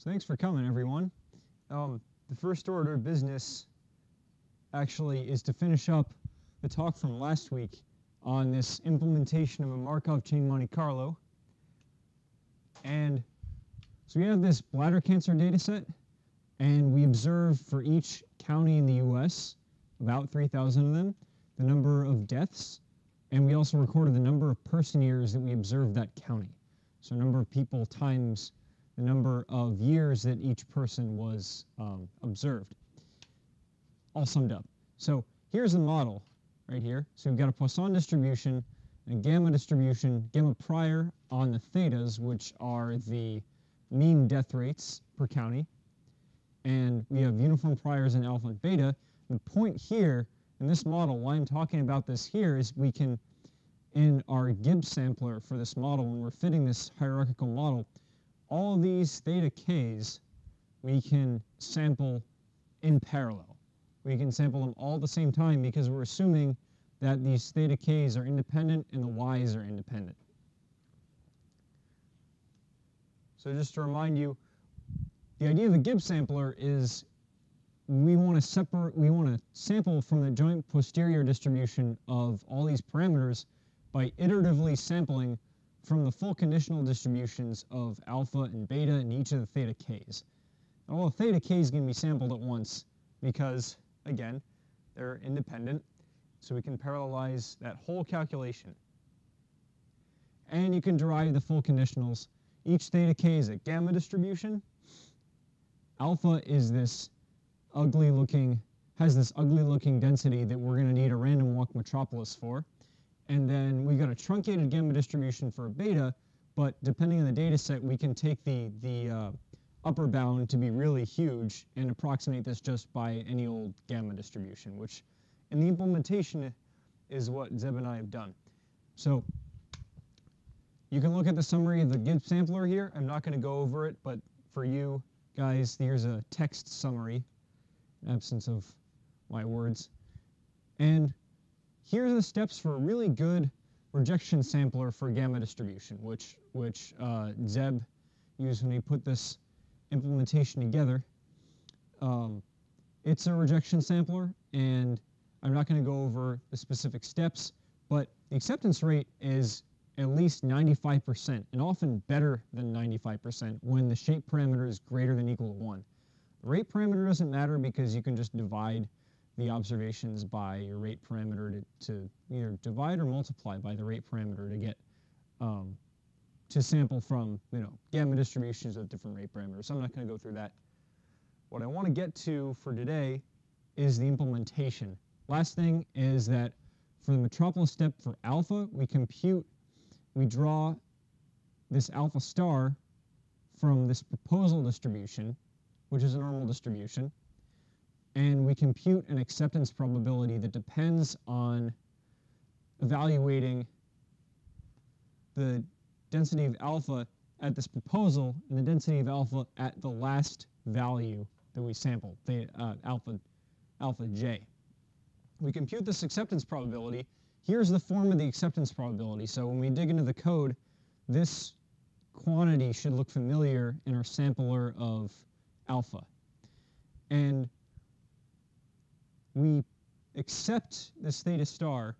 So thanks for coming, everyone. Um, the first order of business actually is to finish up the talk from last week on this implementation of a Markov chain Monte Carlo. And so we have this bladder cancer data set, and we observe for each county in the US, about 3,000 of them, the number of deaths, and we also recorded the number of person years that we observed that county. So number of people times number of years that each person was um, observed, all summed up. So here's the model right here. So we've got a Poisson distribution a gamma distribution, gamma prior on the thetas, which are the mean death rates per county. And we have uniform priors in alpha and beta. The point here in this model, why I'm talking about this here, is we can, in our Gibbs sampler for this model, when we're fitting this hierarchical model, all these theta k's we can sample in parallel. We can sample them all at the same time because we're assuming that these theta k's are independent and the y's are independent. So just to remind you, the idea of a Gibbs sampler is we want to separate, we want to sample from the joint posterior distribution of all these parameters by iteratively sampling from the full conditional distributions of alpha and beta and each of the theta k's. And all the theta k's can be sampled at once because, again, they're independent, so we can parallelize that whole calculation. And you can derive the full conditionals. Each theta k is a gamma distribution. Alpha is this ugly looking, has this ugly looking density that we're going to need a random walk metropolis for. And then we got a truncated gamma distribution for a beta, but depending on the data set, we can take the, the uh, upper bound to be really huge and approximate this just by any old gamma distribution, which in the implementation is what Zeb and I have done. So you can look at the summary of the Gibbs sampler here. I'm not going to go over it, but for you guys, here's a text summary, absence of my words. And here are the steps for a really good rejection sampler for gamma distribution, which, which uh, Zeb used when he put this implementation together. Um, it's a rejection sampler, and I'm not going to go over the specific steps, but the acceptance rate is at least 95%, and often better than 95% when the shape parameter is greater than or equal to 1. The rate parameter doesn't matter because you can just divide the observations by your rate parameter to, to either divide or multiply by the rate parameter to get um, to sample from you know gamma distributions of different rate parameters. So I'm not going to go through that. What I want to get to for today is the implementation. Last thing is that for the metropolis step for alpha, we compute, we draw this alpha star from this proposal distribution, which is a normal distribution, and we compute an acceptance probability that depends on evaluating the density of alpha at this proposal and the density of alpha at the last value that we sampled, the uh, alpha, alpha j. We compute this acceptance probability. Here's the form of the acceptance probability. So when we dig into the code, this quantity should look familiar in our sampler of alpha. And we accept this theta star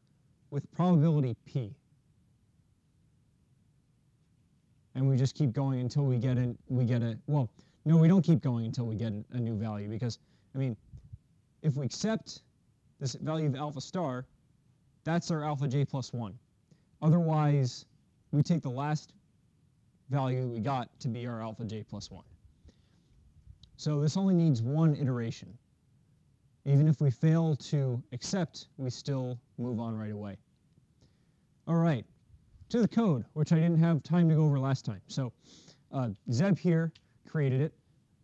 with probability p. And we just keep going until we get a, we get a, well, no, we don't keep going until we get a, new value because, I mean, if we accept this value of alpha star, that's our alpha j plus 1. Otherwise, we take the last value we got to be our alpha j plus 1. So this only needs one iteration. Even if we fail to accept, we still move on right away. All right, to the code, which I didn't have time to go over last time. So uh, Zeb here created it.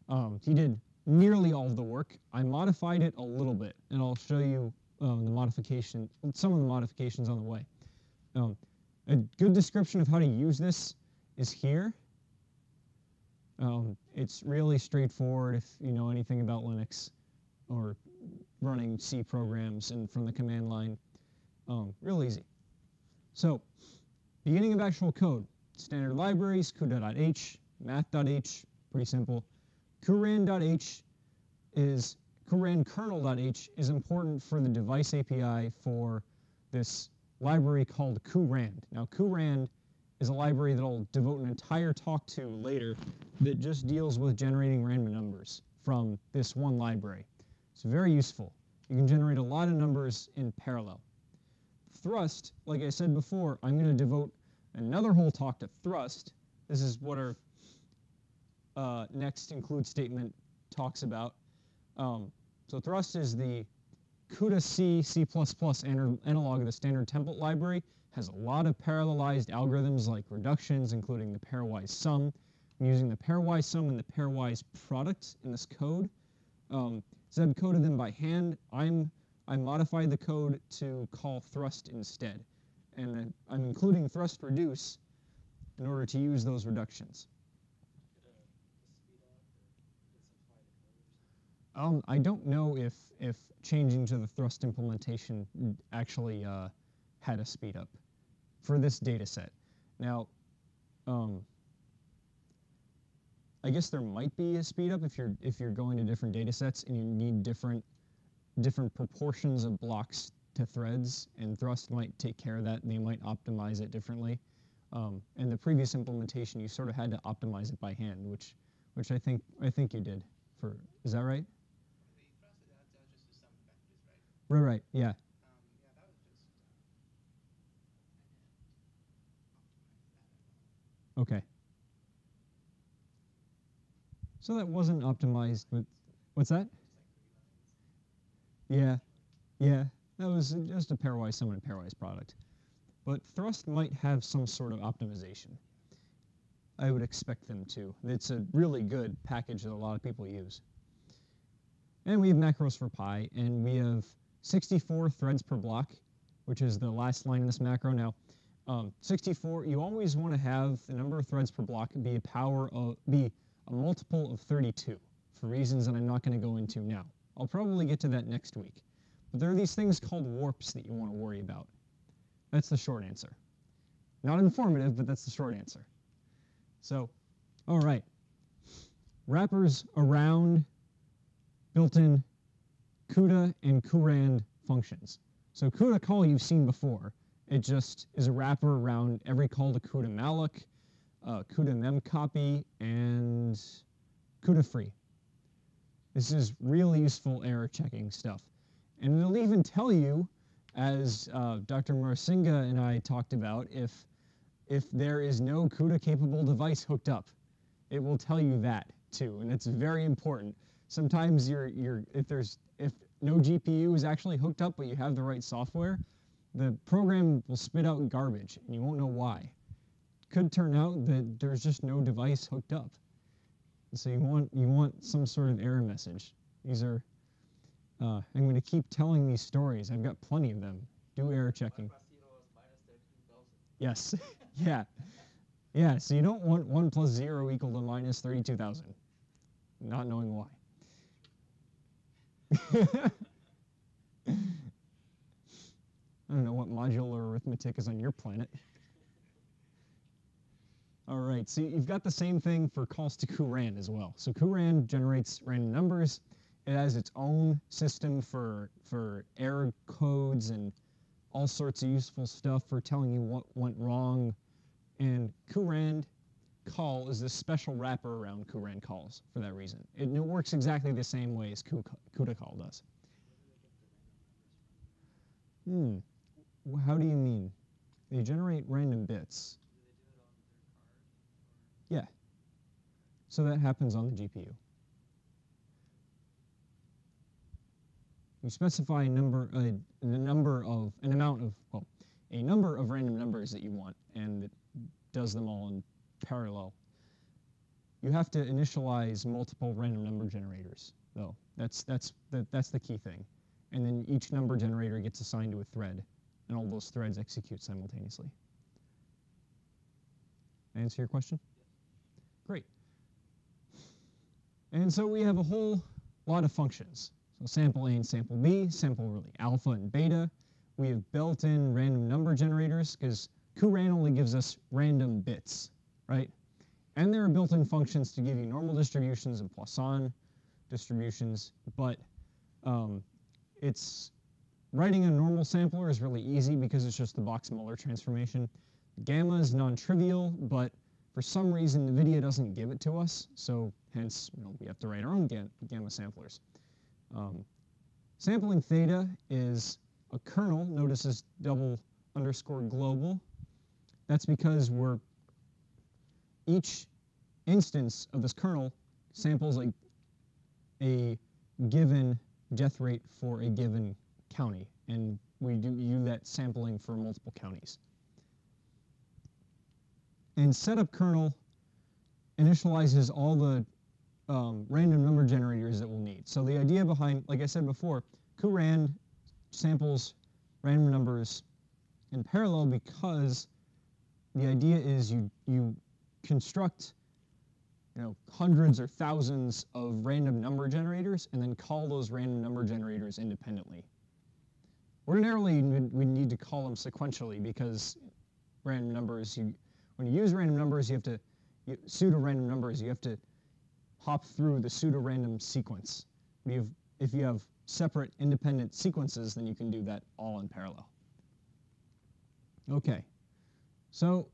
Um, he did nearly all of the work. I modified it a little bit, and I'll show you um, the modification, some of the modifications on the way. Um, a good description of how to use this is here. Um, it's really straightforward if you know anything about Linux or running C programs and from the command line. Um, real easy. So, beginning of actual code. Standard libraries, code.h, math.h, pretty simple. curand.h is kernel.h is important for the device API for this library called curand. Now curand is a library that I'll devote an entire talk to later that just deals with generating random numbers from this one library. It's very useful. You can generate a lot of numbers in parallel. Thrust, like I said before, I'm going to devote another whole talk to thrust. This is what our uh, next include statement talks about. Um, so thrust is the CUDA C, C++ analog of the standard template library. Has a lot of parallelized algorithms like reductions, including the pairwise sum. I'm using the pairwise sum and the pairwise product in this code. Um, Zeb coded them by hand. I'm, I modified the code to call thrust instead. And I'm including thrust reduce in order to use those reductions. Um, I don't know if if changing to the thrust implementation actually uh, had a speed up for this data set. Now, um, I guess there might be a speed up if you're if you're going to different data sets and you need different different proportions of blocks to threads, and Thrust might take care of that. And they might optimize it differently. Um, and the previous implementation, you sort of had to optimize it by hand, which which I think I think you did. For is that right? Right, right, yeah. Um, uh, okay. So that wasn't optimized with, what's that? Yeah, yeah, that was just a pairwise sum and pairwise product. But Thrust might have some sort of optimization. I would expect them to. It's a really good package that a lot of people use. And we have macros for pi, and we have 64 threads per block, which is the last line in this macro. Now, um, 64, you always want to have the number of threads per block be a power of, be a multiple of 32 for reasons that I'm not going to go into now. I'll probably get to that next week. But there are these things called warps that you want to worry about. That's the short answer. Not informative, but that's the short answer. So, all right. Wrappers around built-in CUDA and curand functions. So CUDA call you've seen before. It just is a wrapper around every call to CUDA malloc, uh, CUDA memcopy, and CUDA free. This is really useful error checking stuff. And it'll even tell you, as uh, Dr. Marsinga and I talked about, if, if there is no CUDA capable device hooked up. It will tell you that too, and it's very important. Sometimes you're, you're, if there's if no GPU is actually hooked up, but you have the right software, the program will spit out garbage, and you won't know why. Could turn out that there's just no device hooked up. So you want you want some sort of error message. These are. Uh, I'm going to keep telling these stories. I've got plenty of them. Do error checking. Yes. yeah. Yeah. So you don't want one plus zero equal to minus thirty-two thousand. Not knowing why. I don't know what modular arithmetic is on your planet. All right, so you've got the same thing for calls to cuRAND as well. So cuRAND generates random numbers. It has its own system for, for error codes and all sorts of useful stuff for telling you what went wrong. And Curand call is this special wrapper around curand calls for that reason. It, it works exactly the same way as CUDA call does. Hmm. How do you mean? They generate random bits. Yeah. So that happens on the GPU. You specify a number, a, a number of, an amount of, well, a number of random numbers that you want, and it does them all in parallel. You have to initialize multiple random number generators, though. That's, that's, the, that's the key thing. And then each number generator gets assigned to a thread, and all those threads execute simultaneously. Answer your question? Great. And so we have a whole lot of functions. So sample A and sample B, sample really alpha and beta. We have built-in random number generators because cuRAND only gives us random bits right? And there are built-in functions to give you normal distributions and Poisson distributions, but um, it's writing a normal sampler is really easy because it's just the Box-Muller transformation. Gamma is non-trivial, but for some reason NVIDIA doesn't give it to us, so hence you know, we have to write our own gamma samplers. Um, sampling theta is a kernel, notice this double underscore global. That's because we're each instance of this kernel samples a, a given death rate for a given county, and we do, do that sampling for multiple counties. And setup kernel initializes all the um, random number generators that we'll need. So the idea behind, like I said before, cuRAND samples random numbers in parallel because the idea is you, you construct you know, hundreds or thousands of random number generators and then call those random number generators independently. Ordinarily, we need to call them sequentially because random numbers, you, when you use random numbers, you have to, you, pseudo-random numbers, you have to hop through the pseudo-random sequence. If, if you have separate independent sequences, then you can do that all in parallel. Okay, so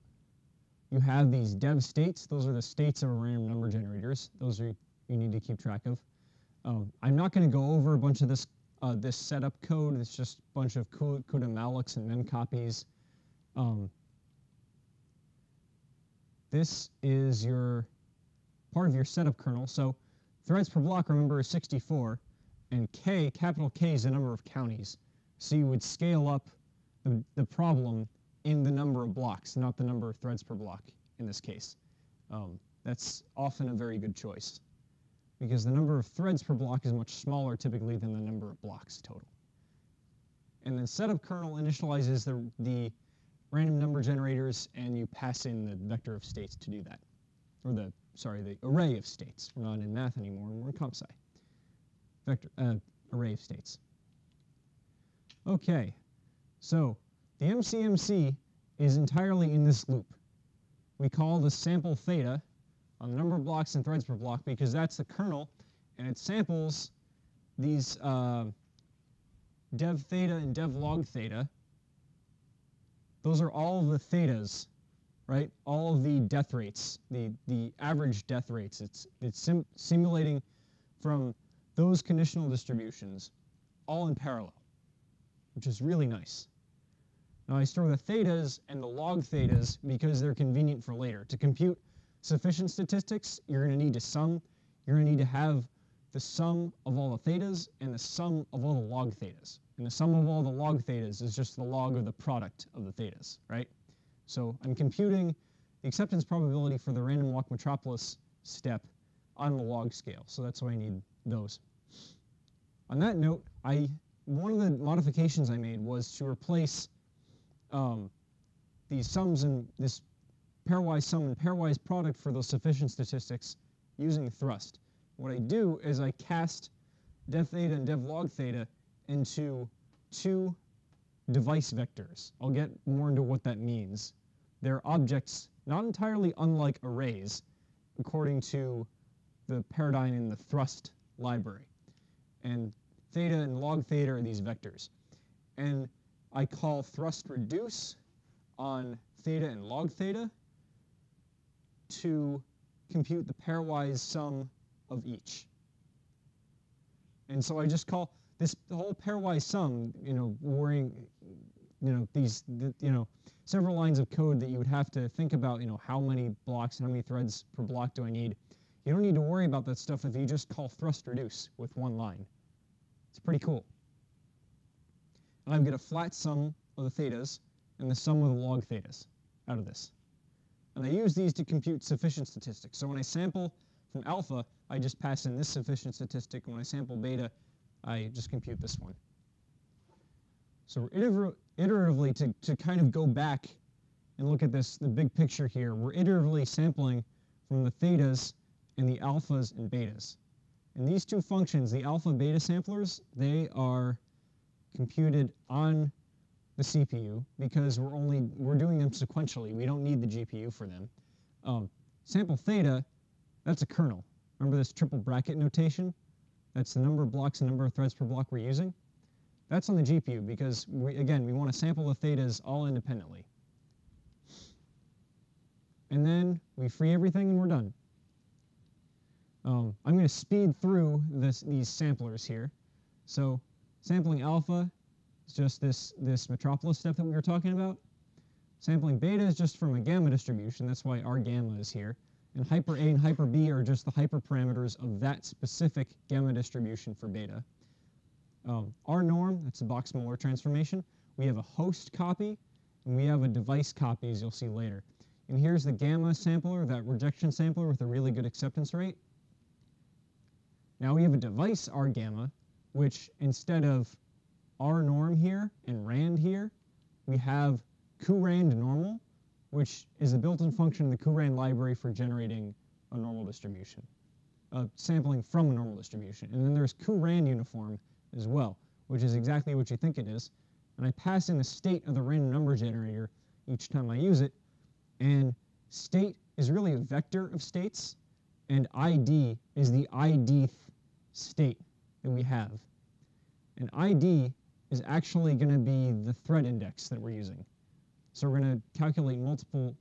you have these dev states. Those are the states of random number generators. Those are you need to keep track of. Um, I'm not going to go over a bunch of this uh, this setup code. It's just a bunch of CUDA mallocs and memcopies. Um, this is your part of your setup kernel. So threads per block, remember, is 64, and K, capital K, is the number of counties. So you would scale up the, the problem in the number of blocks, not the number of threads per block in this case. Um, that's often a very good choice because the number of threads per block is much smaller typically than the number of blocks total. And then setup kernel initializes the, the random number generators and you pass in the vector of states to do that. Or the, sorry, the array of states. We're not in math anymore, we're in comp sci. Vector, uh, array of states. Okay, so the MCMC is entirely in this loop. We call the sample theta on the number of blocks and threads per block because that's the kernel and it samples these uh, dev theta and dev log theta. Those are all the thetas, right? All of the death rates, the, the average death rates. It's, it's sim simulating from those conditional distributions all in parallel, which is really nice. Now I store the thetas and the log thetas because they're convenient for later. To compute sufficient statistics, you're going to need to sum. You're going to need to have the sum of all the thetas and the sum of all the log thetas. And the sum of all the log thetas is just the log of the product of the thetas, right? So I'm computing the acceptance probability for the random walk metropolis step on the log scale. So that's why I need those. On that note, I one of the modifications I made was to replace um, these sums and this pairwise sum and pairwise product for those sufficient statistics using thrust. What I do is I cast dev theta and dev log theta into two device vectors. I'll get more into what that means. They're objects not entirely unlike arrays, according to the paradigm in the thrust library. And theta and log theta are these vectors. And I call thrust reduce on theta and log theta to compute the pairwise sum of each. And so I just call this whole pairwise sum, you know, worrying, you know, these, you know, several lines of code that you would have to think about, you know, how many blocks and how many threads per block do I need. You don't need to worry about that stuff if you just call thrust reduce with one line. It's pretty cool and I get a flat sum of the thetas and the sum of the log thetas out of this. And I use these to compute sufficient statistics. So when I sample from alpha, I just pass in this sufficient statistic. When I sample beta, I just compute this one. So iteratively, to, to kind of go back and look at this, the big picture here, we're iteratively sampling from the thetas and the alphas and betas. And these two functions, the alpha beta samplers, they are computed on the CPU because we're only we're doing them sequentially. We don't need the GPU for them. Um, sample theta, that's a kernel. Remember this triple bracket notation? That's the number of blocks and number of threads per block we're using. That's on the GPU because, we, again, we want to sample the thetas all independently. And then we free everything and we're done. Um, I'm going to speed through this, these samplers here. So sampling alpha is just this, this metropolis step that we were talking about. Sampling beta is just from a gamma distribution. That's why our gamma is here. And hyper A and hyper B are just the hyperparameters of that specific gamma distribution for beta. Um, our norm, that's the Box-Muller transformation. We have a host copy, and we have a device copy, as you'll see later. And here's the gamma sampler, that rejection sampler with a really good acceptance rate. Now we have a device R gamma, which instead of R norm here and rand here, we have cuRAND normal, which is a built-in function in the cuRAND library for generating a normal distribution, sampling from a normal distribution. And then there's cuRAND uniform as well, which is exactly what you think it is. And I pass in the state of the random number generator each time I use it. And state is really a vector of states, and ID is the idth state that we have. And ID is actually going to be the thread index that we're using. So we're going to calculate multiple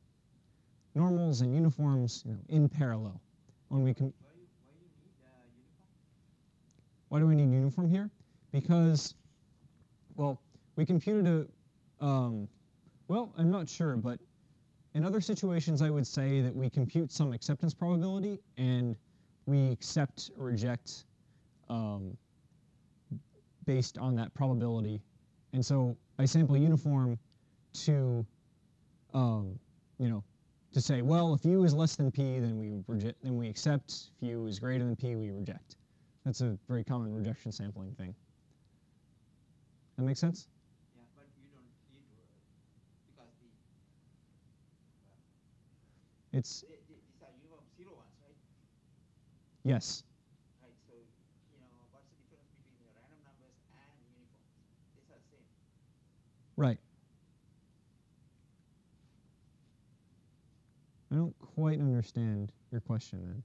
normals and uniforms you know, in parallel. When we can, why, do we need uniform here? Because, well, we computed a, um, well, I'm not sure, but in other situations I would say that we compute some acceptance probability and we accept or reject um, based on that probability. And so I sample uniform to, um, you know, to say, well, if u is less than p, then we reject, then we accept. If u is greater than p, we reject. That's a very common rejection sampling thing. That makes sense? Yeah, but you don't need to, because the, It's the, the, these are uniform zero ones, right? yes. Right, so, you know, what's the difference between the random numbers and uniforms? These are same. Right. Don't quite understand your question then.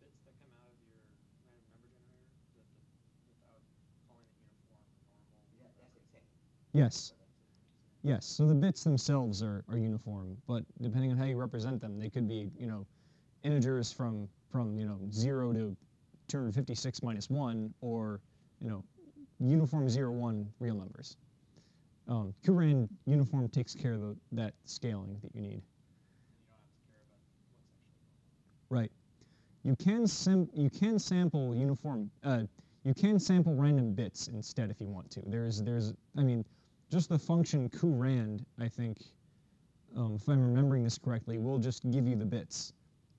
bits that come out of your random number generator that the, without calling it uniform or normal. Yeah, that's exactly. Yes. what I'm saying. Yes, so the bits themselves are, are uniform, but depending on how you represent them, they could be, you know, integers from, from you know, 0 to 256 minus 1, or, you know, uniform 0, 1 real numbers. Um, cuRAND uniform takes care of the, that scaling that you need. And you don't have to care about what's actually going on. Right. You can sim you can sample uniform uh, you can sample random bits instead if you want to. There's there's I mean just the function cuRAND I think um, if I'm remembering this correctly will just give you the bits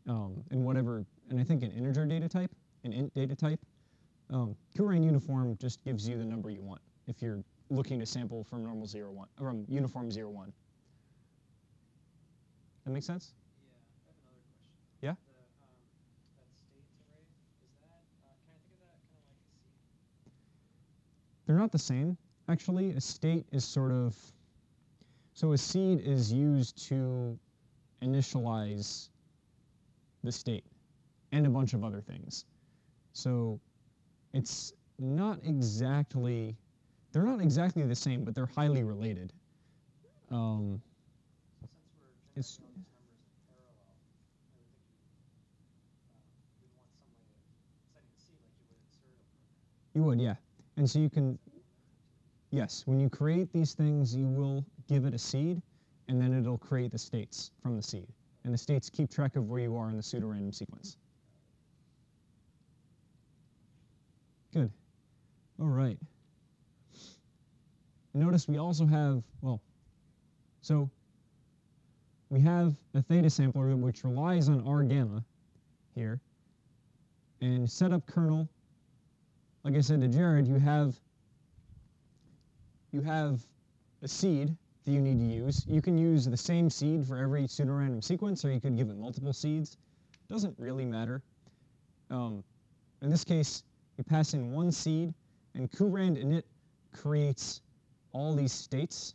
um, in whatever and I think an integer data type an int data type. Um, uniform just gives you the number you want if you're looking to sample from normal zero one from uniform zero one. That makes sense? Yeah, I have another question. Yeah? The, um, that states array, is that, uh, can I think of that kind of like a seed? They're not the same, actually. A state is sort of, so a seed is used to initialize the state and a bunch of other things. So it's not exactly, they're not exactly the same, but they're highly related. Um, It's- you would, yeah. And so you can, yes, when you create these things, you will give it a seed, and then it'll create the states from the seed. And the states keep track of where you are in the pseudorandom sequence. Good. All right. Notice we also have, well, so we have a theta sampler which relies on R gamma here. And setup kernel, like I said to Jarad, you have you have a seed that you need to use. You can use the same seed for every pseudorandom sequence, or you could give it multiple seeds. Doesn't really matter. Um, in this case, you pass in one seed, and cuRAND init creates all these states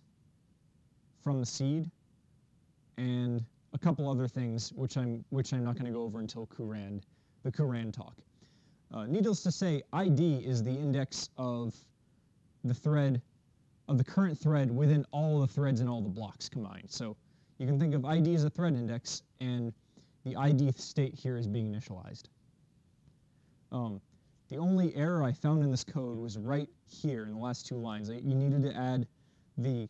from the seed, and a couple other things which I'm which I'm not going to go over until cuRAND, the cuRAND talk. Uh, needless to say, ID is the index of the thread of the current thread within all the threads and all the blocks combined. So you can think of ID as a thread index, and the ID state here is being initialized. Um, the only error I found in this code was right here in the last two lines. You needed to add the,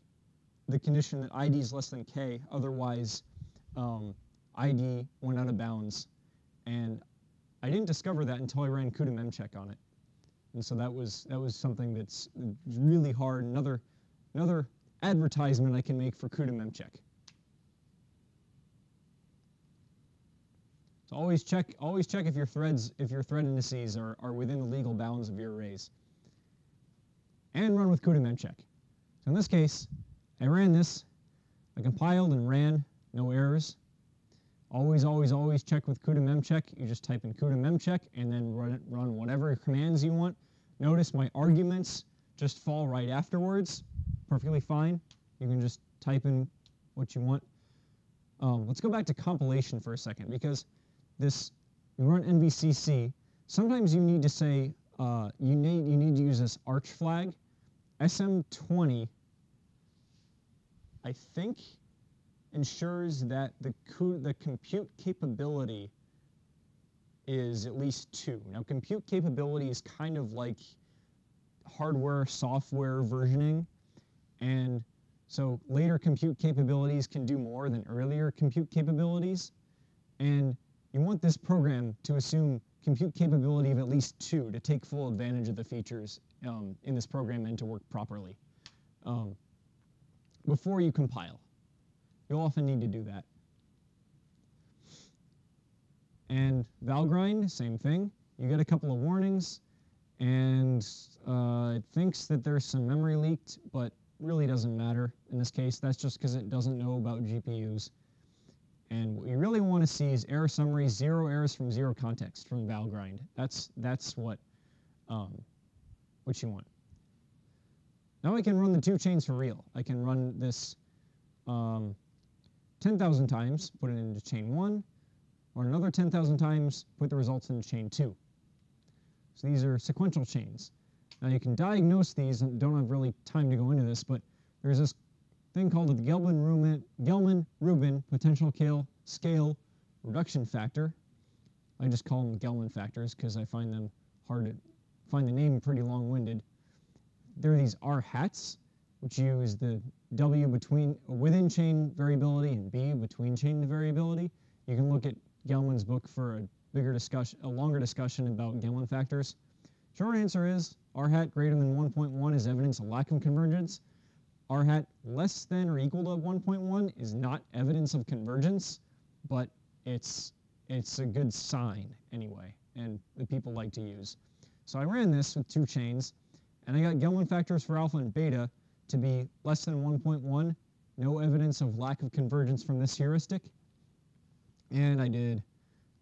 the condition that ID is less than K, otherwise um, ID went out of bounds. And I didn't discover that until I ran CUDA memcheck on it. And so that was, that was something that's really hard. Another, another advertisement I can make for CUDA memcheck. So always check, always check if your threads, if your thread indices are, are within the legal bounds of your arrays. And run with CUDA memcheck. So in this case, I ran this, I compiled and ran, no errors. Always, always, always check with CUDA memcheck. You just type in CUDA memcheck and then run, run whatever commands you want. Notice my arguments just fall right afterwards. Perfectly fine. You can just type in what you want. Um, let's go back to compilation for a second because this, you run NVCC, sometimes you need to say, uh, you, need, you need to use this arch flag. SM20, I think, ensures that the, the compute capability is at least two. Now, compute capability is kind of like hardware, software versioning, and so later compute capabilities can do more than earlier compute capabilities, and you want this program to assume compute capability of at least two to take full advantage of the features um, in this program and to work properly um, before you compile. You'll often need to do that. And Valgrind, same thing. You get a couple of warnings, and uh, it thinks that there's some memory leaked, but really doesn't matter in this case. That's just because it doesn't know about GPUs. And what you really want to see is error summary, zero errors from zero context from Valgrind. That's, that's what, um, what you want. Now I can run the two chains for real. I can run this um, 10,000 times, put it into chain 1, or another 10,000 times, put the results into chain 2. So these are sequential chains. Now you can diagnose these, and don't have really time to go into this, but there's this thing called the Gelman-Rubin potential scale, scale reduction factor. I just call them Gelman factors because I find them hard to find the name pretty long-winded. There are these R hats, which use the W between within chain variability and B between chain variability. You can look at Gelman's book for a bigger discussion, a longer discussion about Gelman factors. Short answer is R hat greater than 1.1 is evidence of lack of convergence r hat less than or equal to 1.1 is not evidence of convergence, but it's, it's a good sign anyway, and that people like to use. So I ran this with two chains, and I got Gelman factors for alpha and beta to be less than 1.1, no evidence of lack of convergence from this heuristic. And I did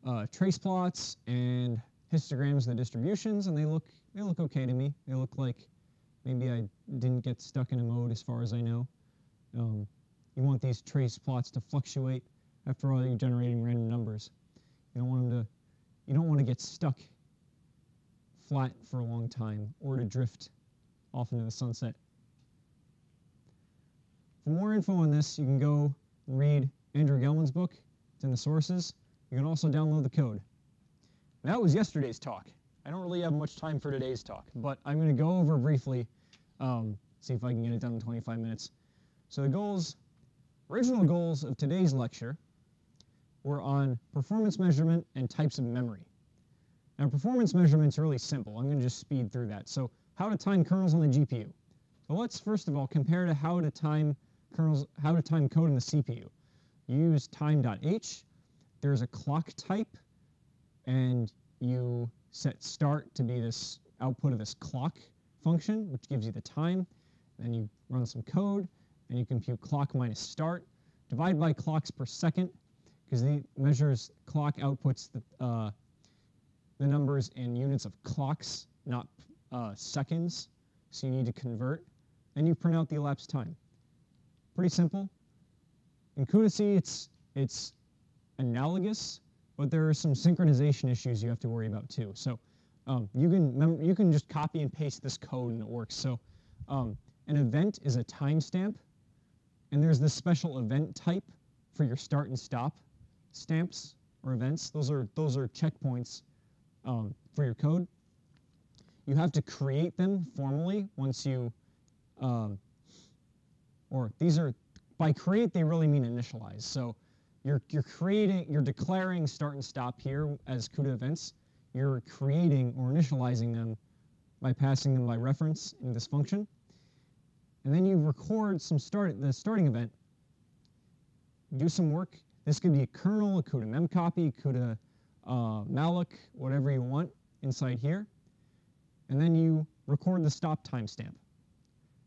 uh, trace plots and histograms of the distributions, and they look, they look okay to me. They look like Maybe I didn't get stuck in a mode as far as I know. Um, you want these trace plots to fluctuate. After all, you're generating random numbers. You don't want them to, you don't want to get stuck flat for a long time or to drift off into the sunset. For more info on this, you can go read Andrew Gelman's book. It's in the sources. You can also download the code. That was yesterday's talk. I don't really have much time for today's talk, but I'm going to go over briefly, um, see if I can get it done in 25 minutes. So the goals, original goals of today's lecture were on performance measurement and types of memory. Now performance measurement's really simple. I'm going to just speed through that. So how to time kernels on the GPU. So let's first of all compare to how to time kernels, how to time code in the CPU. You use time.h. There's a clock type, and you set start to be this output of this clock function, which gives you the time. Then you run some code, and you compute clock minus start. Divide by clocks per second, because the measures clock outputs the, uh, the numbers in units of clocks, not uh, seconds. So you need to convert. Then you print out the elapsed time. Pretty simple. In CUDA-C, it's, it's analogous, but there are some synchronization issues you have to worry about too. So um, you can you can just copy and paste this code and it works. So um, an event is a timestamp, and there's this special event type for your start and stop stamps or events. Those are those are checkpoints um, for your code. You have to create them formally once you, um, or these are by create they really mean initialize. So you're you're creating you're declaring start and stop here as CUDA events. You're creating or initializing them by passing them by reference in this function. And then you record some start the starting event. Do some work. This could be a kernel, a CUDA memcopy, CUDA uh, malloc, whatever you want inside here. And then you record the stop timestamp.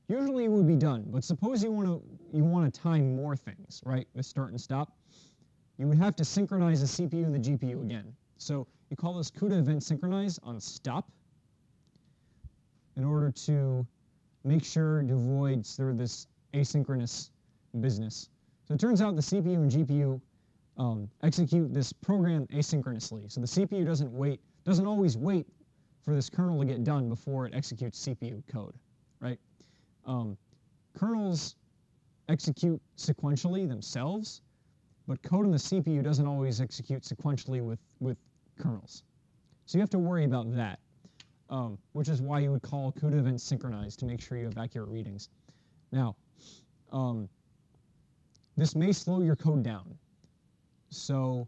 Usually it would be done, but suppose you want to you want to time more things, right, with start and stop. You would have to synchronize the CPU and the GPU again. So you call this CUDA event synchronize on stop in order to make sure to avoid sort of this asynchronous business. So it turns out the CPU and GPU um, execute this program asynchronously. So the CPU doesn't wait, doesn't always wait for this kernel to get done before it executes CPU code, right? Um, kernels execute sequentially themselves, but code in the CPU doesn't always execute sequentially with, with kernels. So you have to worry about that, um, which is why you would call CUDA events synchronized to make sure you have accurate readings. Now, um, this may slow your code down. So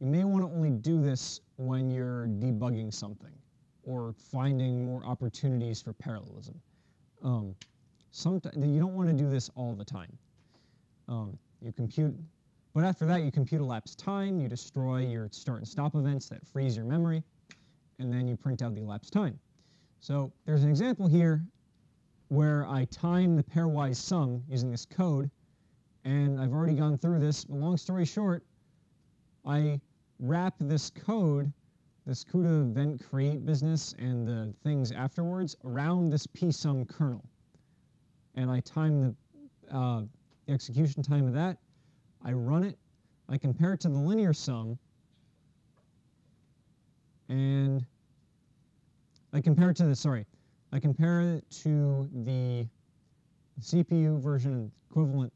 you may want to only do this when you're debugging something or finding more opportunities for parallelism. Um, sometimes you don't want to do this all the time. Um, you compute, but after that you compute elapsed time, you destroy your start and stop events that freeze your memory, and then you print out the elapsed time. So there's an example here where I time the pairwise sum using this code, and I've already gone through this, but long story short, I wrap this code, this CUDA event create business and the things afterwards around this psum kernel. And I time the uh, execution time of that. I run it. I compare it to the linear sum. And I compare it to the, sorry, I compare it to the CPU version equivalent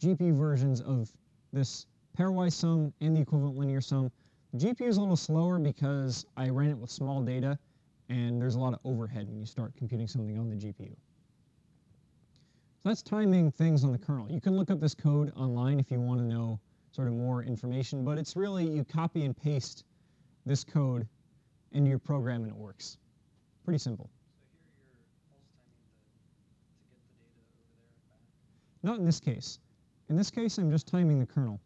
GPU versions of this pairwise sum and the equivalent linear sum. The GPU is a little slower because I ran it with small data and there's a lot of overhead when you start computing something on the GPU. So that's timing things on the kernel. You can look up this code online if you want to know sort of more information, but it's really you copy and paste this code into your program and it works. Pretty simple. Not in this case. In this case, I'm just timing the kernel.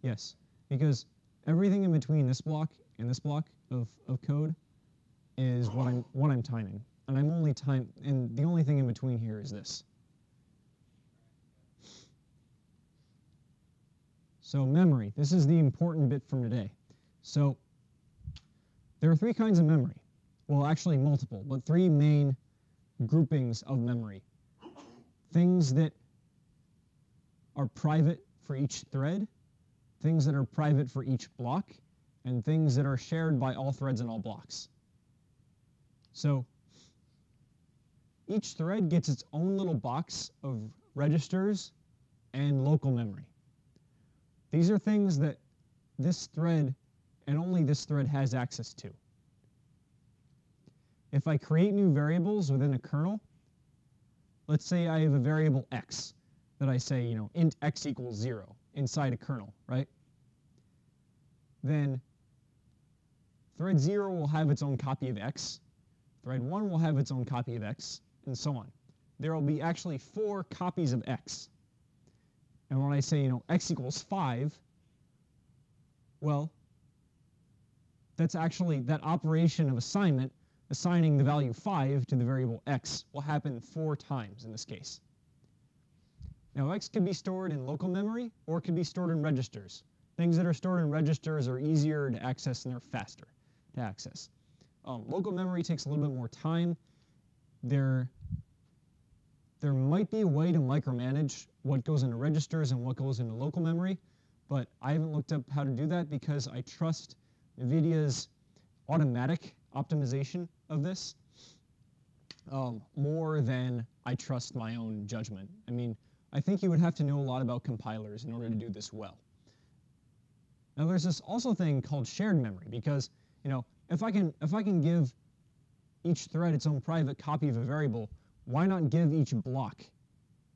Yes, because everything in between this block and this block of, of code is what I'm what I'm timing. And I'm only time and the only thing in between here is this. So memory, this is the important bit from today. So there are three kinds of memory. Well, actually multiple, but three main groupings of memory. Things that are private for each thread, things that are private for each block, and things that are shared by all threads and all blocks. So each thread gets its own little box of registers and local memory. These are things that this thread and only this thread has access to. If I create new variables within a kernel, let's say I have a variable x that I say, you know, int x equals 0 inside a kernel, right? Then thread 0 will have its own copy of x, thread 1 will have its own copy of x, and so on. There will be actually four copies of x. And when I say, you know, x equals 5, well, that's actually that operation of assignment, assigning the value 5 to the variable x, will happen four times in this case. Now, x can be stored in local memory or it can be stored in registers. Things that are stored in registers are easier to access and they're faster to access. Um, local memory takes a little bit more time. There, there might be a way to micromanage what goes into registers and what goes into local memory, but I haven't looked up how to do that because I trust NVIDIA's automatic optimization of this um, more than I trust my own judgment. I mean, I think you would have to know a lot about compilers in order to do this well. Now there's this also thing called shared memory because, you know, if I can if I can give each thread its own private copy of a variable, why not give each block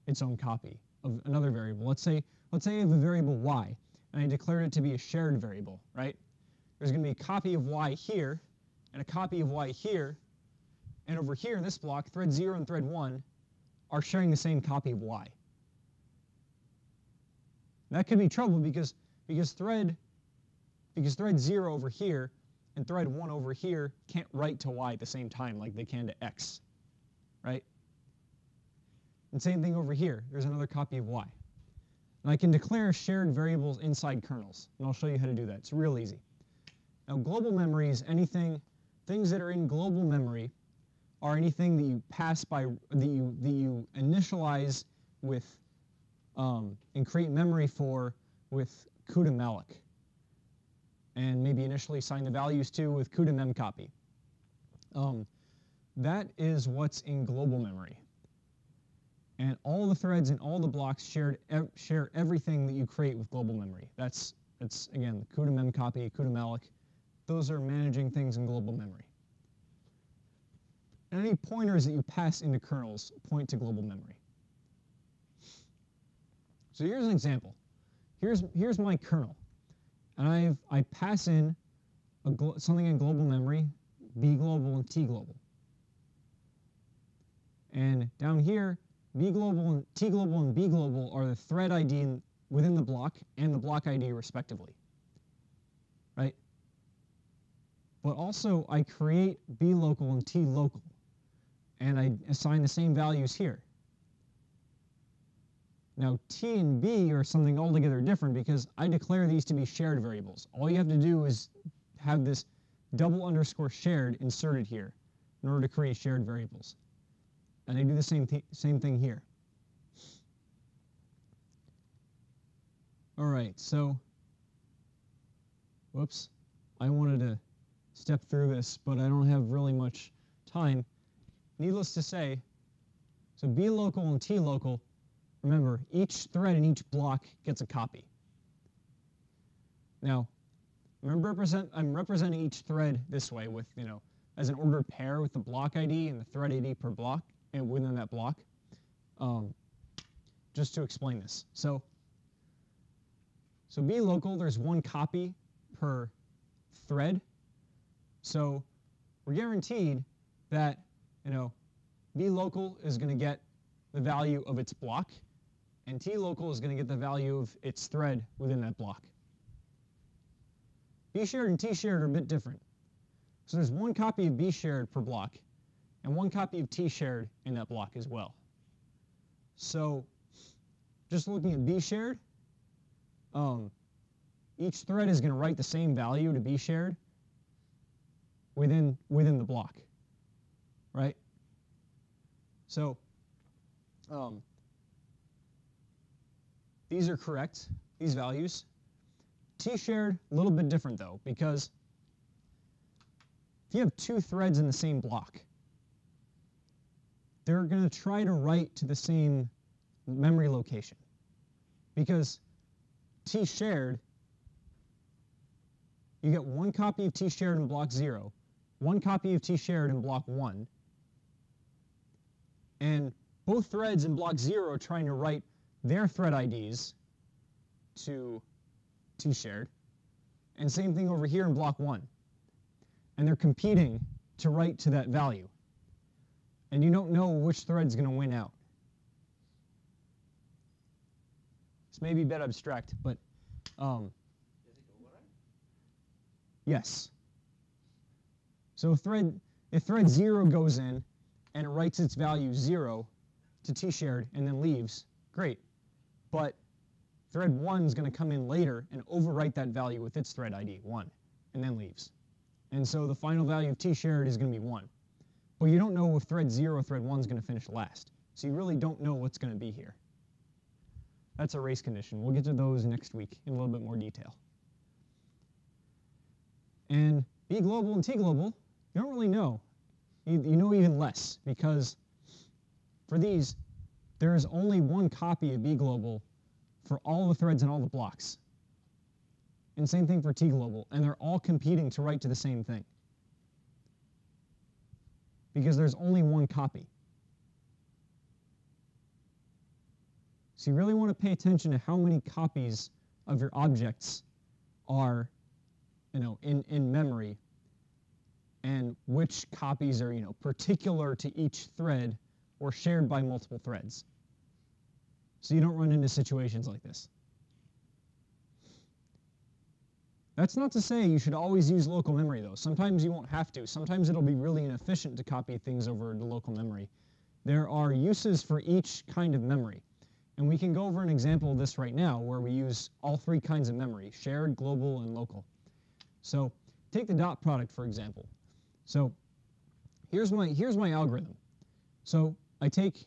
its own copy of another variable? Let's say let's say I have a variable y and I declared it to be a shared variable, right? There's going to be a copy of y here and a copy of y here, and over here in this block, thread 0 and thread 1 are sharing the same copy of y. That could be trouble because because thread because thread 0 over here and thread 1 over here can't write to y at the same time like they can to x, right? And same thing over here. There's another copy of y. And I can declare shared variables inside kernels, and I'll show you how to do that. It's real easy. Now, global memory is anything, things that are in global memory are anything that you pass by, that you, that you initialize with, um, and create memory for with CUDA malloc and maybe initially assign the values to with CUDA memcopy. Um, that is what's in global memory. And all the threads and all the blocks shared ev share everything that you create with global memory. That's, that's again, the CUDA memcopy, CUDA malloc. Those are managing things in global memory. And any pointers that you pass into kernels point to global memory. So here's an example. Here's, here's my kernel and I've, I pass in a something in global memory, B global and T global. And down here, B global and T global and B global are the thread ID within the block and the block ID respectively, right? But also I create B local and T local, and I assign the same values here. Now t and b are something altogether different because I declare these to be shared variables. All you have to do is have this double underscore shared inserted here in order to create shared variables. And I do the same, th same thing here. All right, so, whoops, I wanted to step through this, but I don't have really much time. Needless to say, so B local and T local Remember, each thread in each block gets a copy. Now, remember represent, I'm representing each thread this way with, you know, as an ordered pair with the block ID and the thread ID per block and within that block. Um, just to explain this. So, so B local, there's one copy per thread. So we're guaranteed that, you know, B local is going to get the value of its block and t-local is going to get the value of its thread within that block. B-shared and T-shared are a bit different. So there's one copy of B-shared per block, and one copy of T-shared in that block as well. So just looking at B-shared, um, each thread is going to write the same value to B-shared within, within the block, right? So um, these are correct, these values. T-shared, a little bit different though, because if you have two threads in the same block, they're going to try to write to the same memory location. Because T-shared, you get one copy of T-shared in block 0, one copy of T-shared in block 1, and both threads in block 0 are trying to write their thread IDs to T-shared. And same thing over here in block one. And they're competing to write to that value. And you don't know which thread's going to win out. This may be a bit abstract, but um, yes. So thread, if thread 0 goes in and it writes its value 0 to T-shared and then leaves, great but thread 1 is going to come in later and overwrite that value with its thread ID, 1, and then leaves. And so the final value of t shared is going to be 1. But you don't know if thread 0 or thread 1 is going to finish last. So you really don't know what's going to be here. That's a race condition. We'll get to those next week in a little bit more detail. And B global and T global, you don't really know. You, you know even less because for these, there is only one copy of B global for all the threads and all the blocks. And same thing for T global, and they're all competing to write to the same thing. Because there's only one copy. So you really want to pay attention to how many copies of your objects are, you know, in, in memory and which copies are, you know, particular to each thread or shared by multiple threads. So you don't run into situations like this. That's not to say you should always use local memory though. Sometimes you won't have to. Sometimes it'll be really inefficient to copy things over to local memory. There are uses for each kind of memory. And we can go over an example of this right now where we use all three kinds of memory, shared, global, and local. So take the dot product, for example. So here's my, here's my algorithm. So I take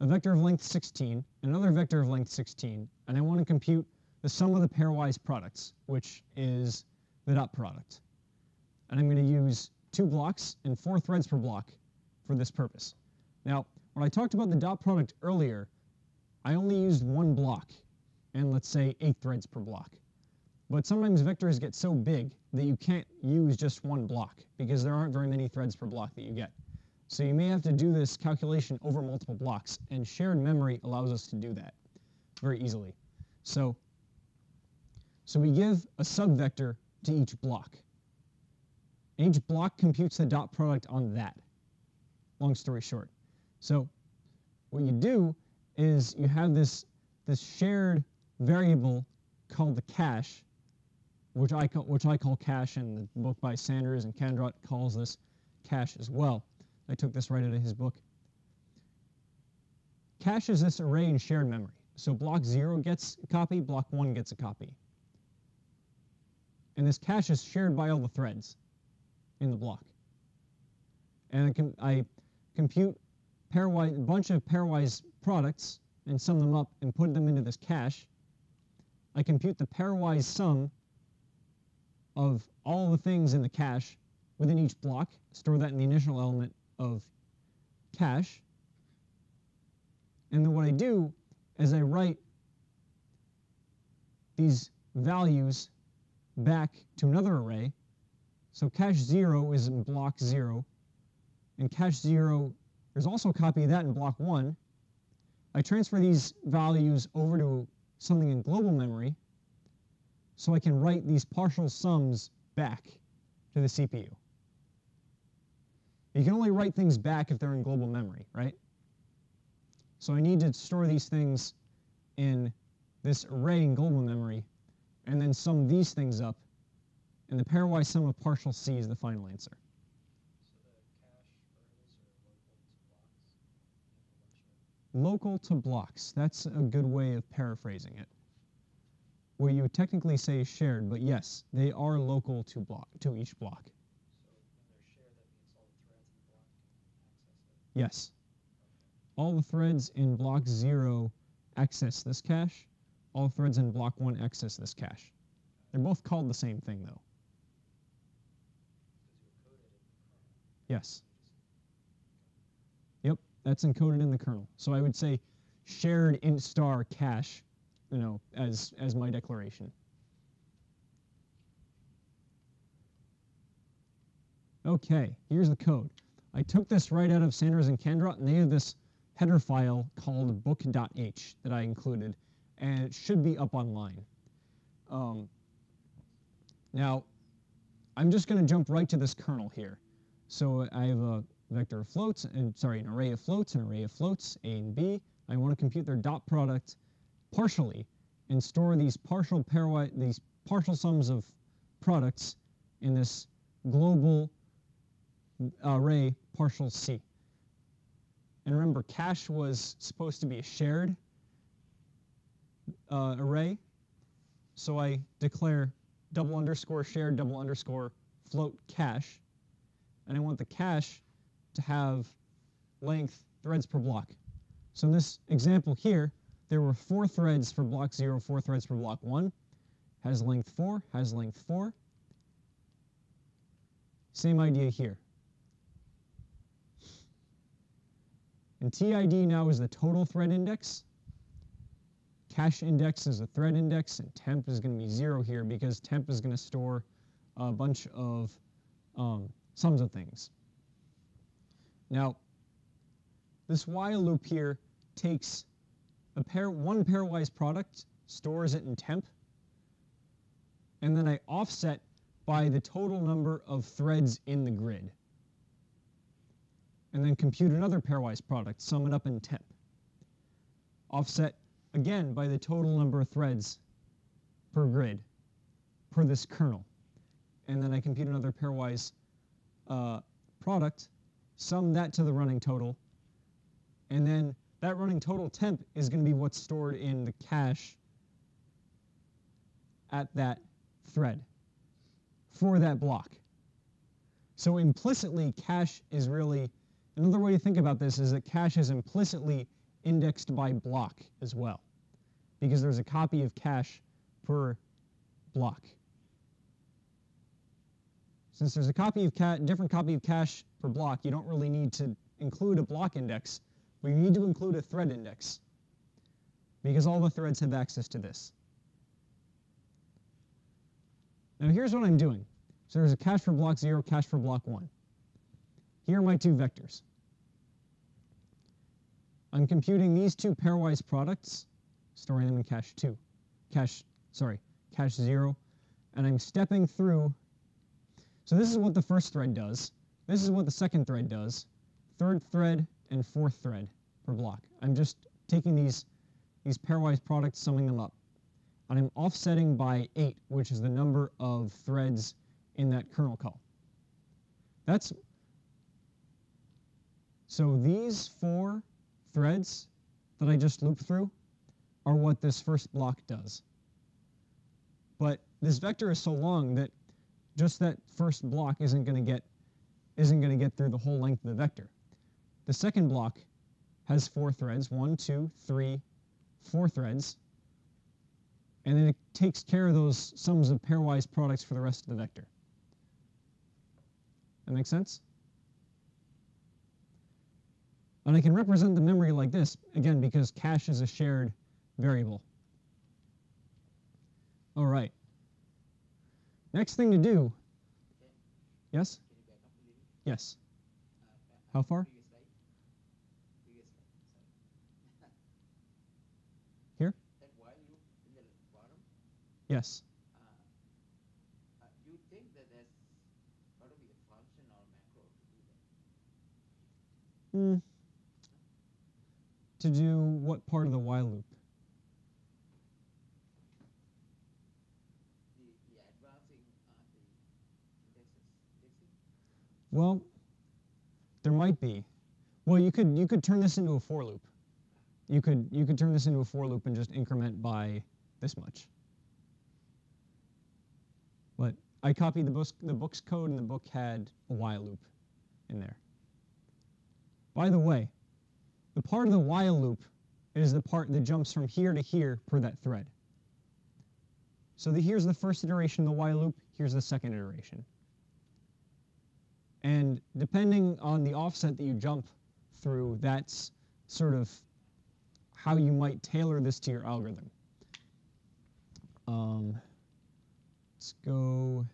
a vector of length 16, another vector of length 16, and I want to compute the sum of the pairwise products, which is the dot product. And I'm going to use two blocks and four threads per block for this purpose. Now, when I talked about the dot product earlier, I only used one block and let's say eight threads per block. But sometimes vectors get so big that you can't use just one block because there aren't very many threads per block that you get. So you may have to do this calculation over multiple blocks, and shared memory allows us to do that very easily. So, so we give a subvector to each block. And each block computes the dot product on that, long story short. So what you do is you have this, this shared variable called the cache, which I, call, which I call cache, and the book by Sanders and Kandrot calls this cache as well. I took this right out of his book. Cache is this array in shared memory. So block 0 gets a copy, block 1 gets a copy. And this cache is shared by all the threads in the block. And I, can, I compute pairwise, a bunch of pairwise products and sum them up and put them into this cache. I compute the pairwise sum of all the things in the cache within each block, store that in the initial element of cache. And then what I do is I write these values back to another array. So cache 0 is in block 0, and cache 0, there's also a copy of that in block 1. I transfer these values over to something in global memory so I can write these partial sums back to the CPU. You can only write things back if they're in global memory, right? So I need to store these things in this array in global memory, and then sum these things up, and the pairwise sum of partial C is the final answer. Local to blocks. That's a good way of paraphrasing it. Where you would technically say shared, but yes, they are local to block to each block. Yes. All the threads in block 0 access this cache. All threads mm-hmm. in block 1 access this cache. They're both called the same thing, though. Yes. Yep, that's encoded in the kernel. So I would say shared int star cache, you know, as, as my declaration. Okay, here's the code. I took this right out of Sanders and Kandrot, and they have this header file called book.h that I included, and it should be up online. Um, now, I'm just going to jump right to this kernel here. So I have a vector of floats, and sorry, an array of floats, an array of floats, A and B. I want to compute their dot product partially and store these partial pairwise, these partial sums of products in this global array partial C. And remember, cache was supposed to be a shared uh, array. So I declare double underscore shared double underscore float cache. And I want the cache to have length threads per block. So in this example here, there were four threads for block 0, four threads for block 1. Has length 4, has length 4. Same idea here. And TID now is the total thread index. Cache index is a thread index, and temp is going to be 0 here because temp is going to store a bunch of um, sums of things. Now, this while loop here takes a pair, one pairwise product, stores it in temp, and then I offset by the total number of threads in the grid. And then compute another pairwise product, sum it up in temp. Offset again by the total number of threads per grid, per this kernel. And then I compute another pairwise uh, product, sum that to the running total, and then that running total temp is going to be what's stored in the cache at that thread for that block. So implicitly, cache is really, another way to think about this is that cache is implicitly indexed by block as well, because there's a copy of cache per block. Since there's a copy of different copy of cache per block, you don't really need to include a block index, but you need to include a thread index, because all the threads have access to this. Now here's what I'm doing. So there's a cache for block 0, cache for block 1. Here are my two vectors. I'm computing these two pairwise products, storing them in cache 2. Cache, sorry, cache 0. And I'm stepping through. So this is what the first thread does. This is what the second thread does. Third thread and fourth thread per block. I'm just taking these, these pairwise products, summing them up. And I'm offsetting by 8, which is the number of threads in that kernel call. That's so these four threads that I just looped through are what this first block does. But this vector is so long that just that first block isn't going to get isn't going to get through the whole length of the vector. The second block has four threads, one, two, three, four threads, and then it takes care of those sums of pairwise products for the rest of the vector. That makes sense? And I can represent the memory like this, again, because cache is a shared variable. All right. Next thing to do. Yes? Yes. How far? Here? Yes. uh, uh, you think that there's got to do what part of the while loop? Well, there might be. Well, you could you could turn this into a for loop. You could you could turn this into a for loop and just increment by this much. But I copied the book the book's code and the book had a while loop in there. By the way, the part of the while loop is the part that jumps from here to here per that thread. So the, here's the first iteration of the while loop, here's the second iteration. And depending on the offset that you jump through, that's sort of how you might tailor this to your algorithm. Um, let's go.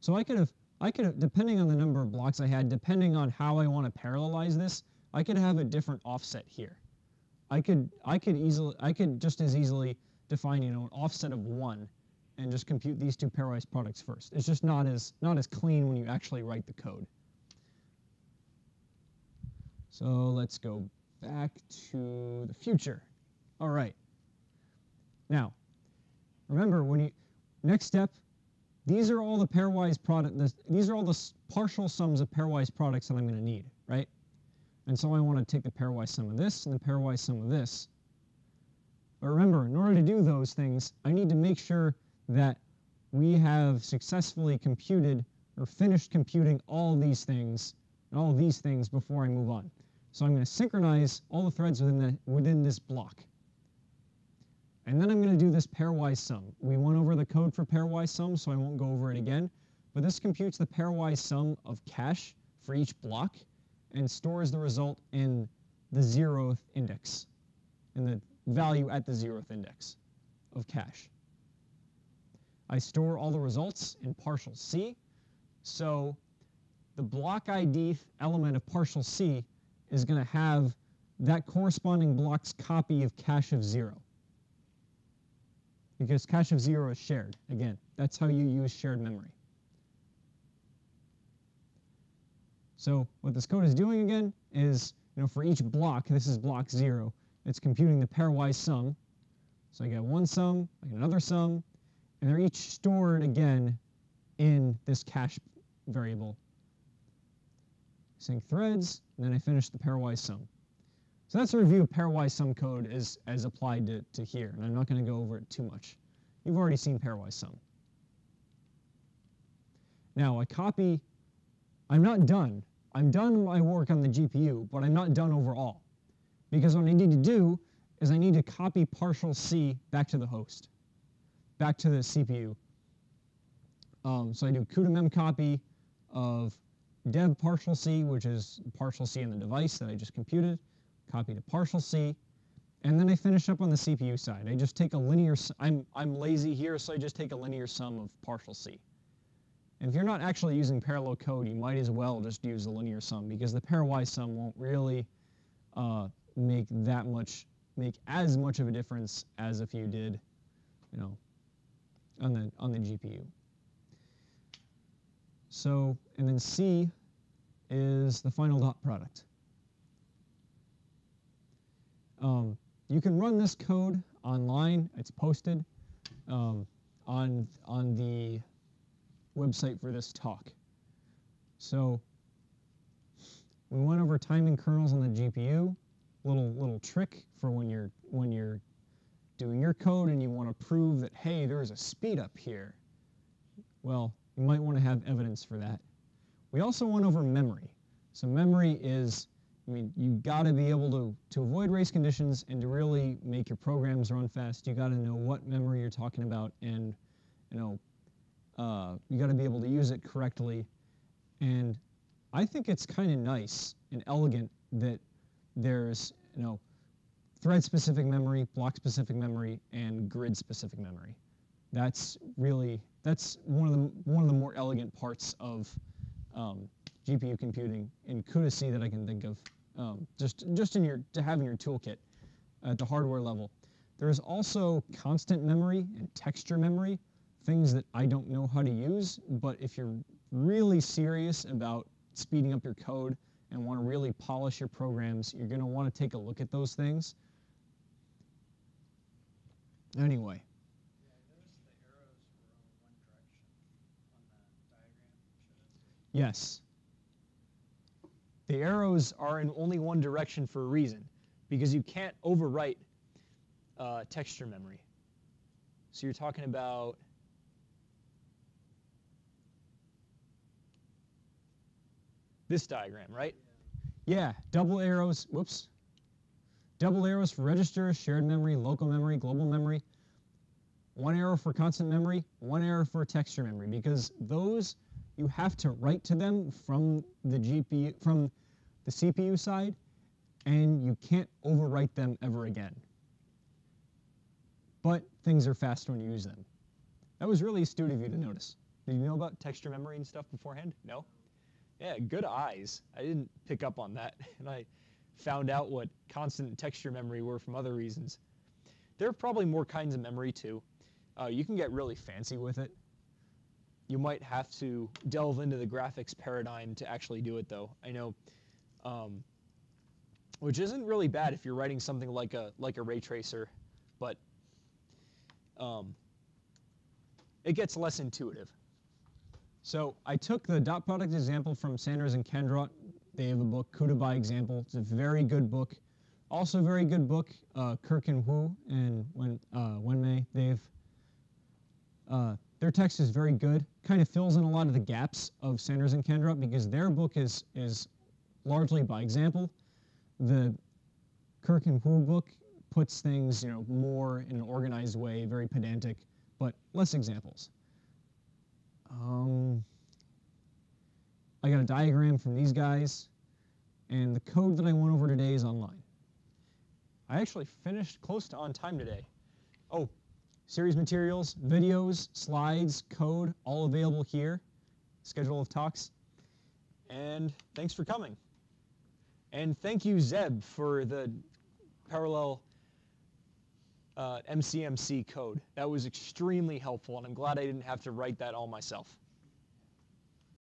So I could have, I could have, depending on the number of blocks I had, depending on how I want to parallelize this, I could have a different offset here. I could, I could easily, I could just as easily define, you know, an offset of one and just compute these two pairwise products first. It's just not as not as clean when you actually write the code. So let's go back to the future. All right. Now, remember when you next step, these are all the pairwise product. These are all the partial sums of pairwise products that I'm going to need? And so I want to take the pairwise sum of this and the pairwise sum of this. But remember, in order to do those things, I need to make sure that we have successfully computed or finished computing all these things and all these things before I move on. So I'm going to synchronize all the threads within, the, within this block. And then I'm going to do this pairwise sum. We went over the code for pairwise sum, so I won't go over it again. But this computes the pairwise sum of cache for each block and stores the result in the zeroth index, in the value at the zeroth index of cache. I store all the results in partial C, so the block ID element of partial C is going to have that corresponding block's copy of cache of zero. Because cache of zero is shared. Again, that's how you use shared memory. So what this code is doing again is, you know, for each block, this is block zero, it's computing the pairwise sum. So I get one sum, I get another sum, and they're each stored again in this cache variable. Sync threads, and then I finish the pairwise sum. So that's a review of pairwise sum code as, as applied to, to here, and I'm not going to go over it too much. You've already seen pairwise sum. Now I copy, I'm not done. I'm done my work on the GPU, but I'm not done overall. Because what I need to do is I need to copy partial C back to the host, back to the CPU. Um, so I do CUDA mem copy of dev partial C, which is partial C in the device that I just computed, copy to partial C, and then I finish up on the CPU side. I just take a linear, I'm, I'm lazy here, so I just take a linear sum of partial C. And if you're not actually using parallel code, you might as well just use the linear sum because the pairwise sum won't really uh, make that much, make as much of a difference as if you did, you know, on the, on the GPU. So, and then C is the final dot product. Um, you can run this code online. It's posted um, on, on the website for this talk. So we went over timing kernels on the GPU. Little little trick for when you're when you're doing your code and you want to prove that hey there's a speed up here. Well, you might want to have evidence for that. We also went over memory. So memory is I mean, you got to be able to, to avoid race conditions and to really make your programs run fast. You got to know what memory you're talking about, and you know, uh, you got to be able to use it correctly. And I think it's kind of nice and elegant that there's you know, thread-specific memory, block-specific memory, and grid-specific memory. That's really that's one of the one of the more elegant parts of um, GPU computing in CUDA-C that I can think of, um, just, just in your, to have in your toolkit at the hardware level. There is also constant memory and texture memory, things that I don't know how to use, but if you're really serious about speeding up your code and want to really polish your programs, you're going to want to take a look at those things. Anyway. Yes. The arrows are in only one direction for a reason, because you can't overwrite uh, texture memory. So you're talking about this diagram, right? Yeah. double arrows, whoops. Double arrows for registers, shared memory, local memory, global memory. One arrow for constant memory, one arrow for texture memory, because those you have to write to them from the GPU, from the CPU side, and you can't overwrite them ever again. But things are faster when you use them. That was really astute of you to notice. Did you know about texture memory and stuff beforehand? No? Yeah, good eyes. I didn't pick up on that, and I found out what constant texture memory were from other reasons. There are probably more kinds of memory too. Uh, you can get really fancy with it. You might have to delve into the graphics paradigm to actually do it though. I know um, which isn't really bad if you're writing something like a like a ray tracer, but um, it gets less intuitive. So I took the dot product example from Sanders and Kandrot. They have a book, CUDA by Example. It's a very good book. Also very good book, uh, Kirk and Hwu and Wen, uh, Wenmei. They've uh, their text is very good. Kind of fills in a lot of the gaps of Sanders and Kandrot because their book is is largely by example. The Kirk and Hwu book puts things, you know, more in an organized way, very pedantic, but less examples. Um, I got a diagram from these guys, and the code that I went over today is online. I actually finished close to on time today. Oh, series materials, videos, slides, code, all available here. Schedule of talks. And thanks for coming. And thank you, Zeb, for the parallel uh, MCMC code. That was extremely helpful, and I'm glad I didn't have to write that all myself.